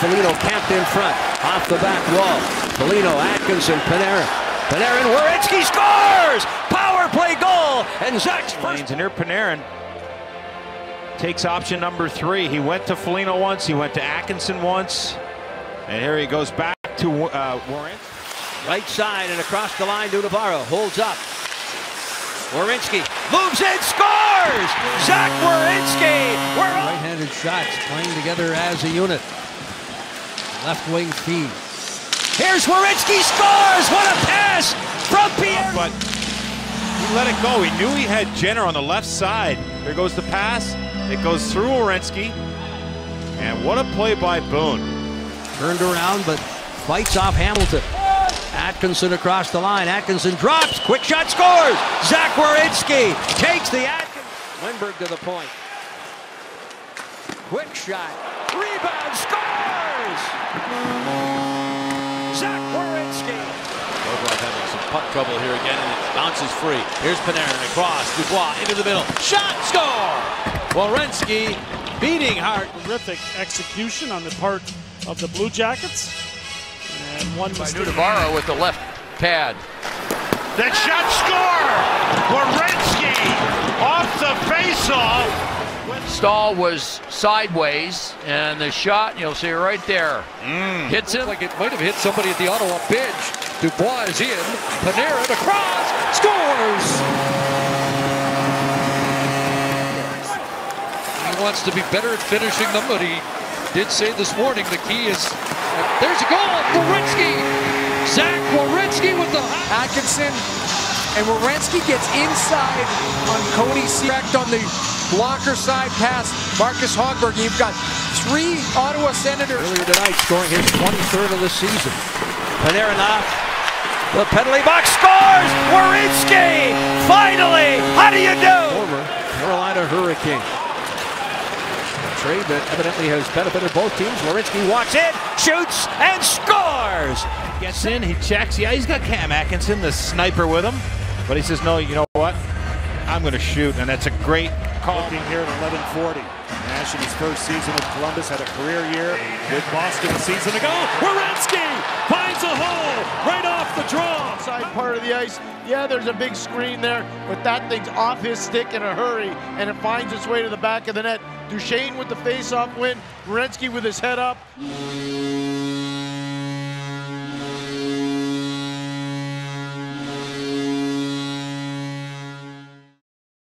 Foligno camped in front. Off the back wall. Foligno, Atkinson, Panarin. Panarin, Werenski scores! Power play goal! And Zach's first. And here Panarin takes option number three. He went to Foligno once, he went to Atkinson once, and here he goes back to uh, Warren. Right side and across the line to Navarro. Holds up. Werenski moves in, scores! Zach Werenski! Right-handed shots playing together as a unit. Left wing feed. Here's Werenski scores! What a pass from Pierre! But he let it go. He knew he had Jenner on the left side. There goes the pass. It goes through Werenski. And what a play by Boone. Turned around, but fights off Hamilton. Atkinson across the line. Atkinson drops. Quick shot scores. Zach Werenski takes the Atkinson. Lindbergh to the point. Quick shot. Rebound scores. Zach Werenski. Bogart having some puck trouble here again, and it bounces free. Here's Panarin across. Dubois into the middle. Shot, score! Werenski beating Hart. Terrific execution on the part of the Blue Jackets. And one by Navarro with the left pad. That shot score! Werenski off the faceoff. Stahl was sideways, and the shot, you'll see right there, mm. hits him. like it might have hit somebody at the Ottawa bench. Dubois is in. Panarin across, scores! He wants to be better at finishing them, but he did say this morning the key is there's a goal. Werenski. Zach Werenski with the Atkinson and Werenski gets inside on Cody Ceci on the blocker side pass. Marcus Hogberg. You've got three Ottawa Senators. Earlier tonight, scoring his 23rd of the season. Panarin off. The penalty box scores. Werenski. Finally. How do you do? Former Carolina Hurricane trade that evidently has benefited both teams. Werenski walks in, shoots, and scores. Gets in, he checks. Yeah, he's got Cam Atkinson, the sniper, with him. But he says, no, you know what? I'm going to shoot, and that's a great call. Looking here at 1140. Nash in his first season with Columbus had a career year with Boston a season ago. Werenski finds a hole right off the draw. Side part of the ice. Yeah, there's a big screen there, but that thing's off his stick in a hurry, and it finds its way to the back of the net. Duchene with the face-off win. Werenski with his head up.